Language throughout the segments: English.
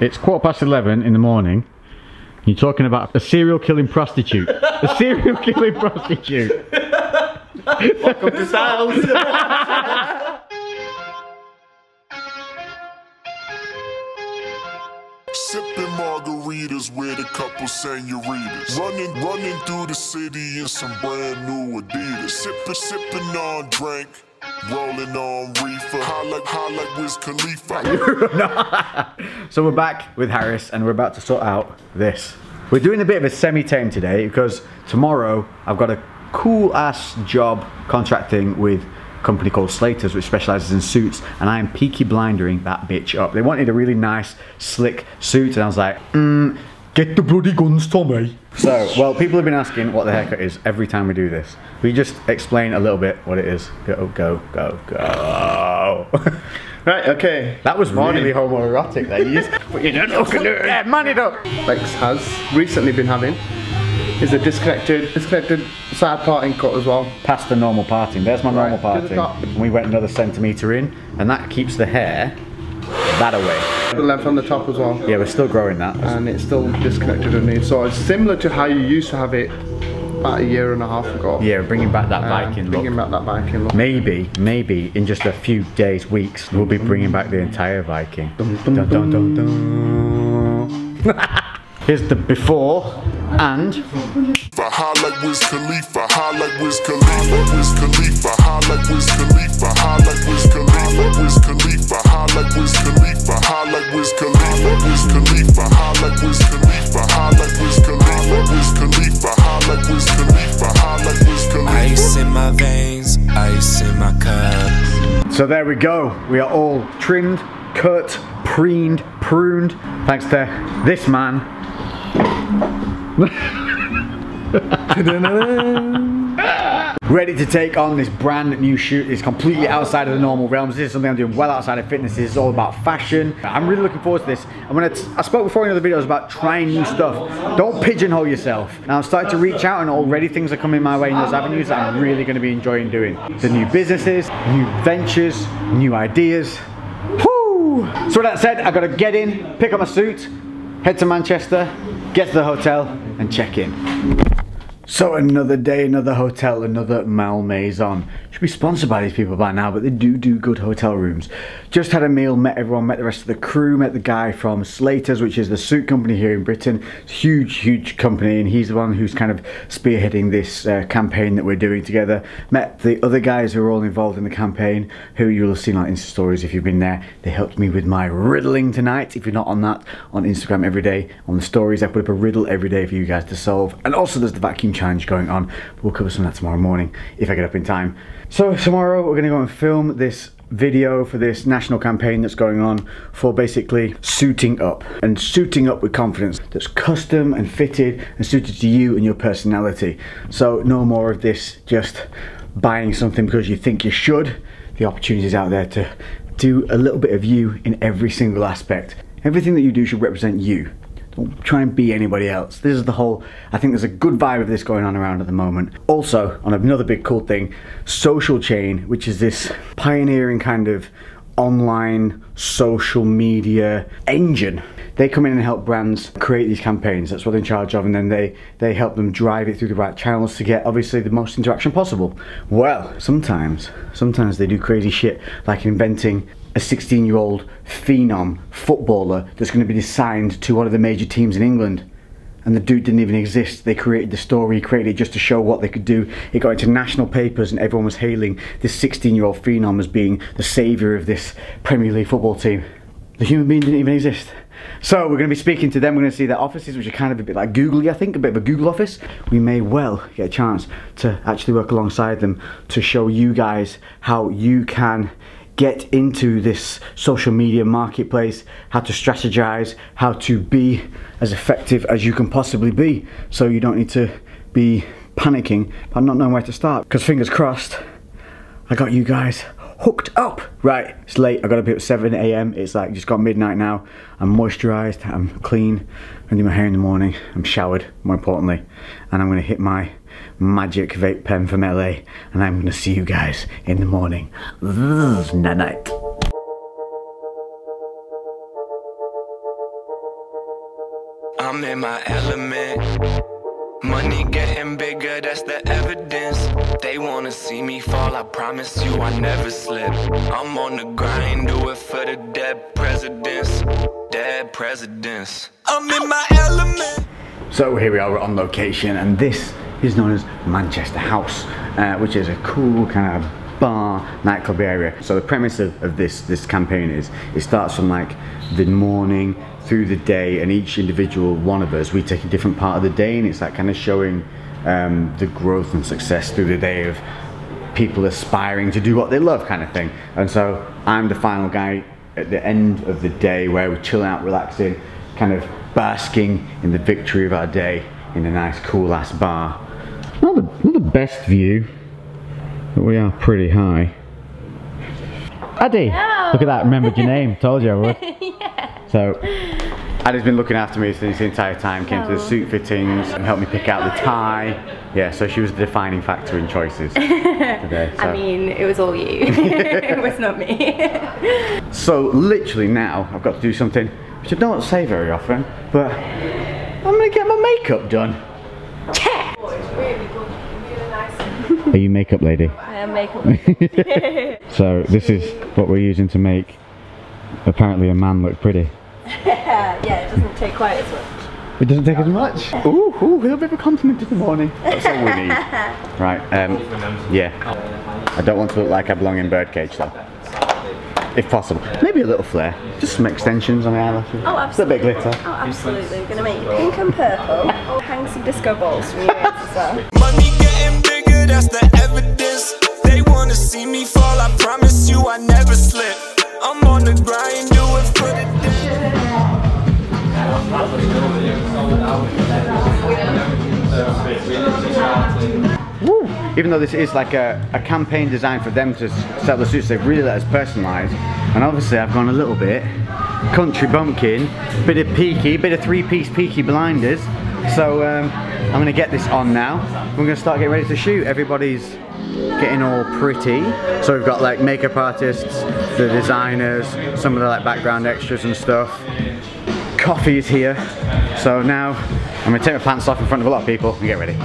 It's quarter past 11 in the morning. You're talking about a serial killing prostitute. a serial killing prostitute. Welcome to Styles. Sipping margaritas with a couple senoritas. Running, running through the city in some brand new Adidas. Sipping, sipping on drink. Rolling on reefer. High like Wiz Khalifa. So we're back with Harris and we're about to sort out this. We're doing a bit of a semi-tame today because tomorrow I've got a cool ass job contracting with a company called Slaters which specializes in suits and I am peaky blindering that bitch up. They wanted a really nice slick suit and I was like, mm, get the bloody guns Tommy. So, well people have been asking what the haircut is every time we do this. We just explain a little bit what it is. Go, go, go, go. right, okay. That was Morning. really homoerotic there. You just, but you don't look at it. Yeah, man it up. Lex has recently been having is a disconnected, disconnected side parting cut as well. Past the normal parting. There's my normal Right, the parting. we went another centimetre in, and that keeps the hair that away. The length on the top as well. Yeah, we're still growing that. And it's still disconnected underneath. So it's similar to how you used to have it about a year and a half ago. Yeah, bringing back that Um, Viking look. Bringing back that Viking look. Maybe, maybe in just a few days, weeks, we'll be bringing back the entire Viking. Dun, dun, dun. Here's the before and High like Wiz Khalifa. High like Wiz Khalifa. Wiz Khalifa. High like Wiz Khalifa. High like Wiz Khalifa. Wiz Khalifa. High like Wiz Khalifa. High like Wiz Khalifa. Wiz Khalifa. High like Wiz Khalifa. High like Wiz Khalifa. Wiz Khalifa. High like Wiz Khalifa. High like Wiz Khalifa. Ice in my veins, ice in my cup. So there we go. We are all trimmed, cut, preened, pruned. Thanks to this man. Ready to take on this brand new shoot. It's completely outside of the normal realms. This is something I'm doing well outside of fitness. This is all about fashion. I'm really looking forward to this. I'm gonna. I spoke before in other videos about trying new stuff. Don't pigeonhole yourself. Now I'm starting to reach out, and already things are coming my way in those avenues that I'm really going to be enjoying doing. The new businesses, new ventures, new ideas. Woo! So with that said, I gotta get in, pick up my suit, head to Manchester, get to the hotel, and check in. So another day, another hotel, another Malmaison. Should be sponsored by these people by now, but they do do good hotel rooms. Just had a meal, met everyone, met the rest of the crew, met the guy from Slaters, which is the suit company here in Britain. It's a huge, huge company, and he's the one who's kind of spearheading this uh, campaign that we're doing together. Met the other guys who are all involved in the campaign, who you'll have seen on Insta stories if you've been there. They helped me with my riddling tonight. If you're not on that, on Instagram every day, on the stories, I put up a riddle every day for you guys to solve. And also there's the vacuum challenge going on. But we'll cover some of that tomorrow morning if I get up in time. So tomorrow we're gonna go and film this video for this national campaign that's going on for basically suiting up and suiting up with confidence that's custom and fitted and suited to you and your personality. So no more of this just buying something because you think you should. The opportunities out there to do a little bit of you in every single aspect. Everything that you do should represent you. Don't try and be anybody else. This is the whole, I think there's a good vibe of this going on around at the moment. Also, on another big cool thing, Social Chain, which is this pioneering kind of online social media engine. They come in and help brands create these campaigns. That's what they're in charge of, and then they they help them drive it through the right channels to get obviously the most interaction possible. Well, sometimes sometimes they do crazy shit like inventing a 16 year old phenom footballer that's going to be signed to one of the major teams in England. And the dude didn't even exist. They created the story, created it just to show what they could do. It got into national papers, and everyone was hailing this 16 year old phenom as being the saviour of this Premier League football team. The human being didn't even exist. So we're going to be speaking to them. We're going to see their offices, which are kind of a bit like Googly, I think, a bit of a Google office. We may well get a chance to actually work alongside them to show you guys how you can get into this social media marketplace, how to strategize, how to be as effective as you can possibly be. So you don't need to be panicking about not knowing where to start. Because fingers crossed, I got you guys hooked up. Right, it's late. I got to up at 7 a.m. It's like just got midnight now. I'm moisturized, I'm clean. I'm gonna do my hair in the morning. I'm showered, more importantly. And I'm gonna hit my magic vape pen from LA. And I'm gonna see you guys in the morning. Night night. I'm in my element. Money getting bigger, that's the evidence. They wanna see me fall, I promise you I never slip. I'm on the grind, do it for the dead presidents. Dead presidents. I'm in my element. So here we are, we're on location, and this is known as Manchester House, uh, which is a cool kind of bar nightclub area. So the premise of, of this this campaign is it starts from like the morning through the day, and each individual one of us we take a different part of the day, and it's like kind of showing um, the growth and success through the day of people aspiring to do what they love, kind of thing. And so I'm the final guy at the end of the day where we're chilling out, relaxing, kind of basking in the victory of our day in a nice cool ass bar. Not the, not the best view, but we are pretty high. Addy! Look at that, remembered your name, told you I would. So, Addie's been looking after me since the entire time, came to the Oh. suit fittings and helped me pick out the tie. Yeah, so she was the defining factor in choices today. I mean, it was all you. it was not me. So literally now I've got to do something which I don't say very often, but I'm gonna get my makeup done. Are you makeup lady? I am makeup. So this is what we're using to make apparently a man look pretty. yeah, it doesn't take quite as much. It doesn't take as much. Ooh, ooh, a little bit of a compliment in the morning. That's all we need. Right, um, yeah. I don't want to look like I belong in birdcage though. If possible. Maybe a little flare. Just some extensions on the eyelashes. Oh, Just a bit absolutely. glitter. Oh, absolutely. We're gonna make you pink and purple. Hang some disco balls from your as well. Money getting bigger, that's the evidence. They wanna see me fall, I promise you I never slip. I'm on the grind, do it for the dead. Woo. Even though this is like a, a campaign designed for them to s- sell the suits, they've really let us personalise. And obviously I've gone a little bit country bumpkin, bit of peaky, bit of three-piece peaky blinders. So um, I'm gonna get this on now. We're gonna start getting ready to shoot. Everybody's getting all pretty. So we've got like makeup artists, the designers, some of the like background extras and stuff. Coffee is here. So now I'm gonna take my pants off in front of a lot of people and get ready.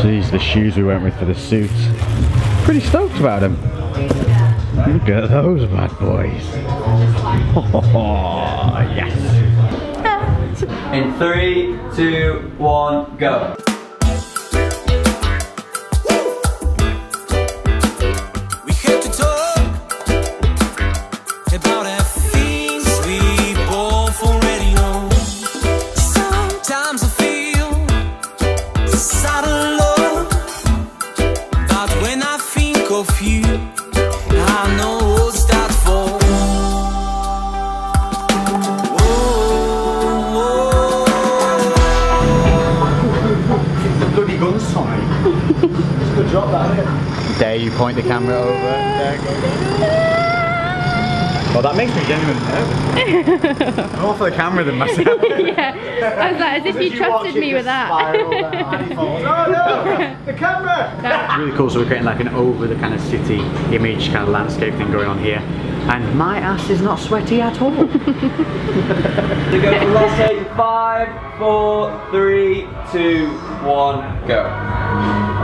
So these are the shoes we went with for the suit. Pretty stoked about them. Look at those bad boys. Oh, yes. In three, two, one, go. Over? There it goes. Well, that makes me genuinely nervous. More for the camera than myself. I was like, as if you trusted me with that. oh no, the camera! really cool, so we're creating like an over the kind of city image, kind of landscape thing going on here. And my ass is not sweaty at all. To go for the last take. Five, four, three, two, one, go.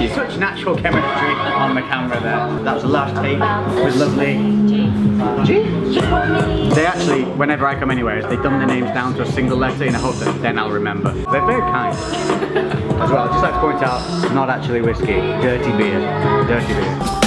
Thank you. Such natural chemistry on the camera there. That was the last take. It was lovely. G? They actually, whenever I come anywhere, they dumb their names down to a single letter in a hope that then I'll remember. They're very kind. As well, I'd just like to point out, not actually whiskey, dirty beer. Dirty beer.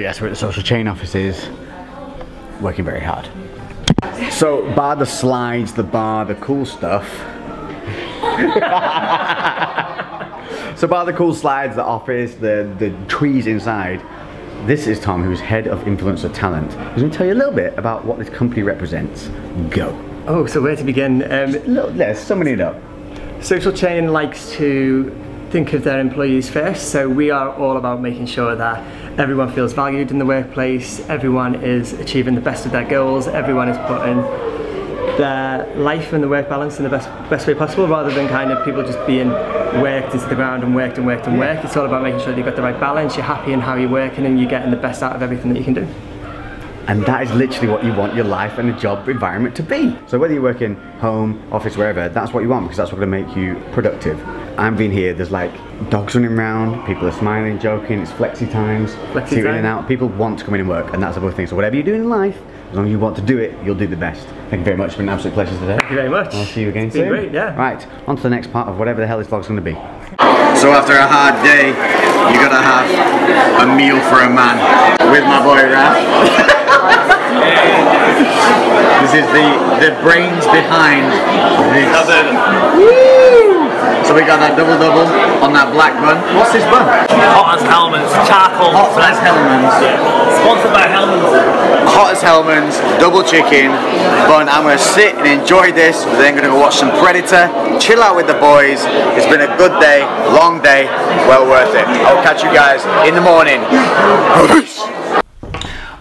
So yes, we're at the social chain offices, working very hard. So bar the slides, the bar, the cool stuff. so bar the cool slides, the office, the, the trees inside, This is Tom, who's head of influencer talent. He's going to tell you a little bit about what this company represents. Go. Oh, so where to begin? Um, Little, let's summing it up. Social Chain likes to think of their employees first, so we are all about making sure that everyone feels valued in the workplace, everyone is achieving the best of their goals, everyone is putting their life and the work balance in the best best way possible rather than kind of people just being worked into the ground and worked and worked and worked. It's all about making sure that you've got the right balance, you're happy in how you're working and you're getting the best out of everything that you can do. And that is literally what you want your life and the job environment to be. So whether you work in home, office, wherever, that's what you want because that's what's going to make you productive. I'm being here, there's like dogs running around, people are smiling, joking, it's flexi times, Flexi so you're in and out. People want to come in and work and that's the whole thing. So whatever you do in life, as long as you want to do it, you'll do the best. Thank you very much, it's been an absolute pleasure today. Thank you very much. I'll see you again It's been soon. great, yeah. Right, on to the next part of whatever the hell this vlog's going to be. So after a hard day, you gotta have a meal for a man with my boy Raph. this is the the brains behind this. So we got that double double on that black bun. What's this bun? Hot as Hellmann's, charcoal. Hot as Hellmann's. Sponsored by Hellmann's. Hot as Hellmann's, double chicken bun. I'm gonna sit and enjoy this. Then gonna go watch some Predator, chill out with the boys. It's been a good day, long day, well worth it. I'll catch you guys in the morning.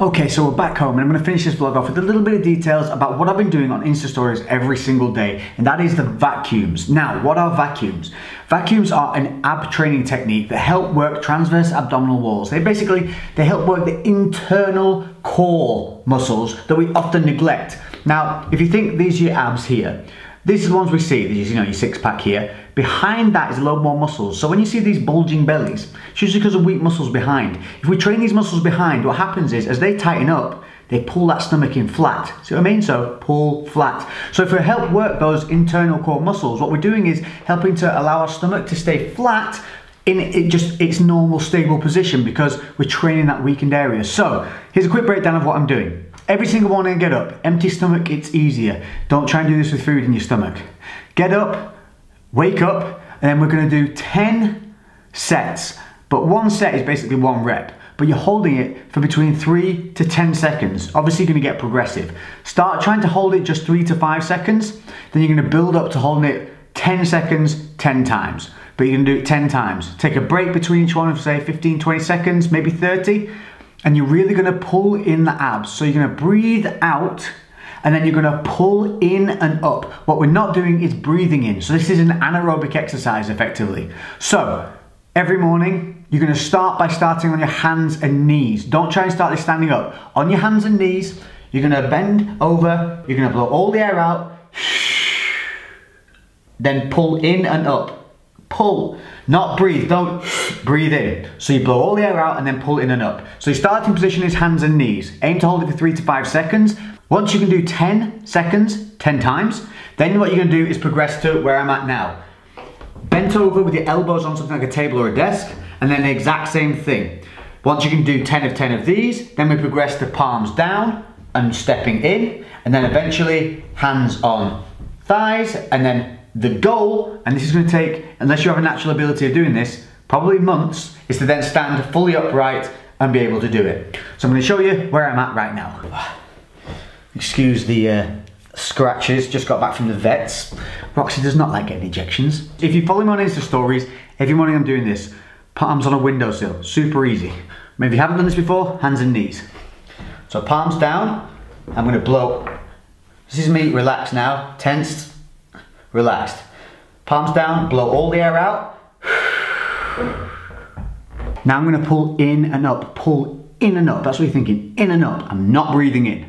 Okay, so we're back home and I'm gonna finish this vlog off with a little bit of details about what I've been doing on Insta Stories every single day, and that is the vacuums. Now, what are vacuums? Vacuums are an ab training technique that help work transverse abdominal walls. They basically, they help work the internal core muscles that we often neglect. Now, if you think these are your abs here, these are the ones we see, these you know, your six pack here. Behind that is a lot more muscles. So when you see these bulging bellies, it's usually because of weak muscles behind. If we train these muscles behind, what happens is as they tighten up, they pull that stomach in flat. See what I mean? So pull flat. So if we help work those internal core muscles, what we're doing is helping to allow our stomach to stay flat in it just its normal stable position because we're training that weakened area. So here's a quick breakdown of what I'm doing. Every single morning get up, empty stomach, it's easier. Don't try and do this with food in your stomach. Get up, wake up, and then we're gonna do 10 sets. But one set is basically one rep, but you're holding it for between three to 10 seconds. Obviously you're gonna get progressive. Start trying to hold it just three to five seconds, then you're gonna build up to holding it 10 seconds, 10 times. But you're gonna do it 10 times. Take a break between each one of say 15, 20 seconds, maybe 30, and you're really gonna pull in the abs. So you're gonna breathe out and then you're gonna pull in and up. What we're not doing is breathing in. So this is an anaerobic exercise effectively. So every morning, you're gonna start by starting on your hands and knees. Don't try and start this standing up. On your hands and knees, you're gonna bend over, you're gonna blow all the air out, then pull in and up. Pull, not breathe, don't breathe in. So you blow all the air out and then pull in and up. So your starting position is hands and knees. Aim to hold it for three to five seconds. Once you can do 10 seconds, 10 times, then what you're gonna do is progress to where I'm at now. Bent over with your elbows on something like a table or a desk, and then the exact same thing. Once you can do 10 of 10 of these, then we progress to palms down and stepping in, and then eventually hands on thighs, and then the goal, and this is gonna take, unless you have a natural ability of doing this, probably months, is to then stand fully upright and be able to do it. So I'm gonna show you where I'm at right now. Excuse the uh, scratches, just got back from the vets. Roxy does not like getting injections. If you follow me on Insta stories, every morning I'm doing this. Palms on a windowsill, super easy. Maybe you haven't done this before, hands and knees. So palms down, I'm gonna blow. This is me, relaxed now, tensed, relaxed. Palms down, blow all the air out. Now I'm gonna pull in and up, pull in and up. That's what you're thinking, in and up. I'm not breathing in.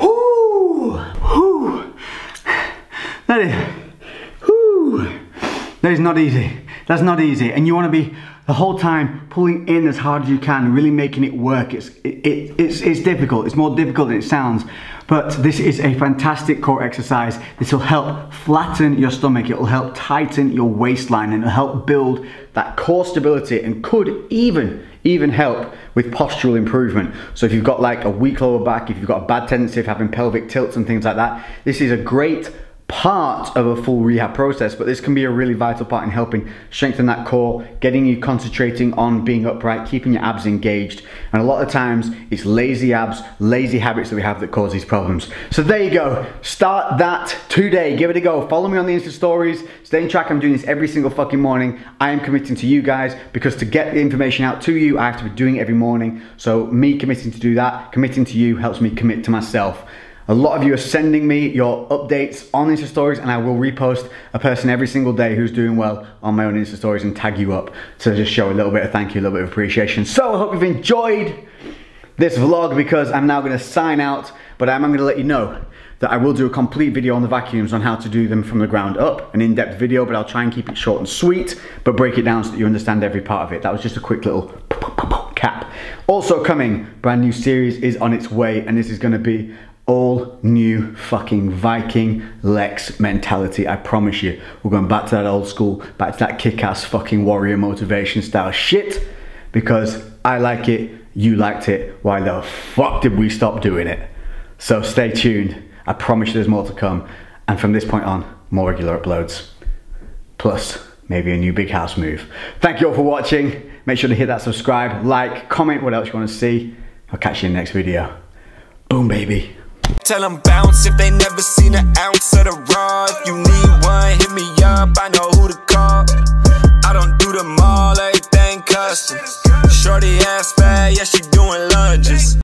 Whoo! Whoo! That is, whoo! That is not easy. That's not easy. And you want to be the whole time pulling in as hard as you can, really making it work. It's, it, it, it's, it's difficult, it's more difficult than it sounds, but this is a fantastic core exercise. This will help flatten your stomach, it will help tighten your waistline, and it'll help build that core stability and could even even help with postural improvement. So if you've got like a weak lower back, if you've got a bad tendency of having pelvic tilts and things like that, this is a great part of a full rehab process, but this can be a really vital part in helping strengthen that core, getting you concentrating on being upright, keeping your abs engaged. And a lot of times it's lazy abs, lazy habits that we have that cause these problems. So there you go. Start that today. Give it a go. Follow me on the Insta stories. Stay in track. I'm doing this every single fucking morning. I am committing to you guys because to get the information out to you, I have to be doing it every morning. So me committing to do that, committing to you helps me commit to myself. A lot of you are sending me your updates on Insta stories and I will repost a person every single day who's doing well on my own Insta stories and tag you up to just show a little bit of thank you, a little bit of appreciation. So I hope you've enjoyed this vlog because I'm now gonna sign out, but I'm gonna let you know that I will do a complete video on the vacuums on how to do them from the ground up, an in-depth video, but I'll try and keep it short and sweet, but break it down so that you understand every part of it. That was just a quick little cap. Also coming, brand new series is on its way and this is gonna be all new fucking Viking Lex mentality. I promise you. We're going back to that old school, back to that kick ass fucking warrior motivation style shit because I like it, you liked it. Why the fuck did we stop doing it? So stay tuned. I promise you there's more to come. And from this point on, more regular uploads. Plus, maybe a new big house move. Thank you all for watching. Make sure to hit that subscribe, like, comment what else you want to see. I'll catch you in the next video. Boom, baby. Tell them bounce if they never seen an ounce of the raw. If you need one, hit me up, I know who to call. I don't do them all, everything custom. Shorty ass fat, yeah, she doing lunges.